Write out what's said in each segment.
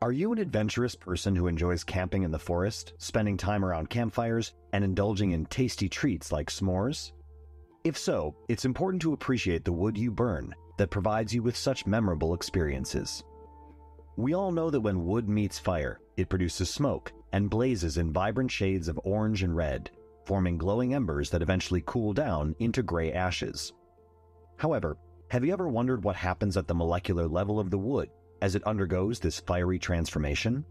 Are you an adventurous person who enjoys camping in the forest, spending time around campfires, and indulging in tasty treats like s'mores? If so, it's important to appreciate the wood you burn that provides you with such memorable experiences. We all know that when wood meets fire, it produces smoke and blazes in vibrant shades of orange and red, forming glowing embers that eventually cool down into gray ashes. However, have you ever wondered what happens at the molecular level of the wood as it undergoes this fiery transformation?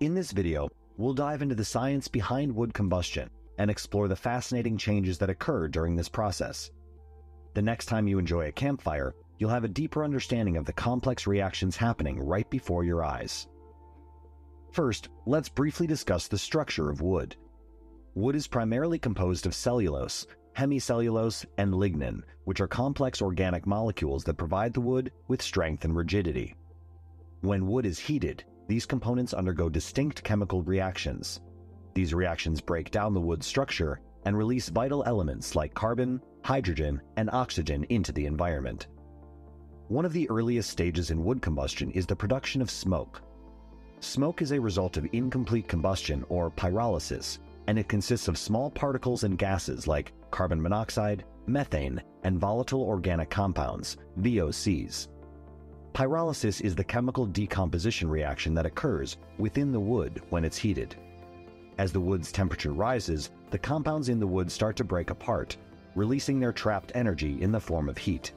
In this video, we'll dive into the science behind wood combustion and explore the fascinating changes that occur during this process. The next time you enjoy a campfire, you'll have a deeper understanding of the complex reactions happening right before your eyes. First, let's briefly discuss the structure of wood. Wood is primarily composed of cellulose, hemicellulose, and lignin, which are complex organic molecules that provide the wood with strength and rigidity. When wood is heated, these components undergo distinct chemical reactions. These reactions break down the wood's structure and release vital elements like carbon, hydrogen, and oxygen into the environment. One of the earliest stages in wood combustion is the production of smoke. Smoke is a result of incomplete combustion or pyrolysis, and it consists of small particles and gases like carbon monoxide, methane, and volatile organic compounds, VOCs. Pyrolysis is the chemical decomposition reaction that occurs within the wood when it's heated. As the wood's temperature rises, the compounds in the wood start to break apart, releasing their trapped energy in the form of heat.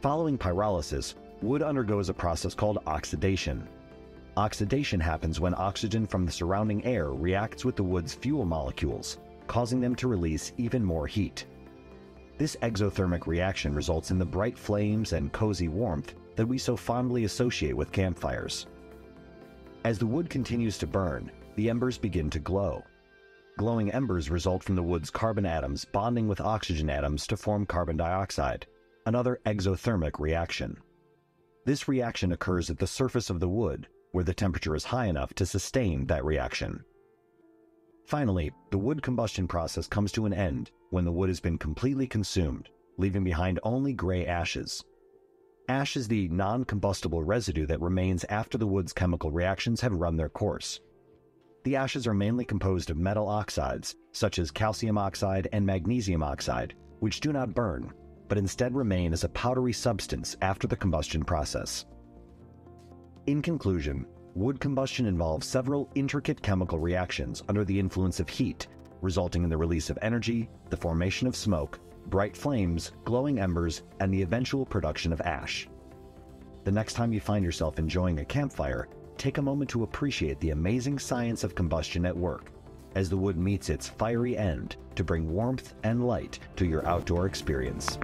Following pyrolysis, wood undergoes a process called oxidation. Oxidation happens when oxygen from the surrounding air reacts with the wood's fuel molecules, causing them to release even more heat. This exothermic reaction results in the bright flames and cozy warmth that we so fondly associate with campfires. As the wood continues to burn, the embers begin to glow. Glowing embers result from the wood's carbon atoms bonding with oxygen atoms to form carbon dioxide, another exothermic reaction. This reaction occurs at the surface of the wood, where the temperature is high enough to sustain that reaction. Finally, the wood combustion process comes to an end when the wood has been completely consumed, leaving behind only gray ashes. Ash is the non combustible residue that remains after the wood's chemical reactions have run their course. The ashes are mainly composed of metal oxides, such as calcium oxide and magnesium oxide, which do not burn, but instead remain as a powdery substance after the combustion process. In conclusion, wood combustion involves several intricate chemical reactions under the influence of heat, resulting in the release of energy, the formation of smoke, bright flames, glowing embers, and the eventual production of ash. The next time you find yourself enjoying a campfire, take a moment to appreciate the amazing science of combustion at work as the wood meets its fiery end to bring warmth and light to your outdoor experience.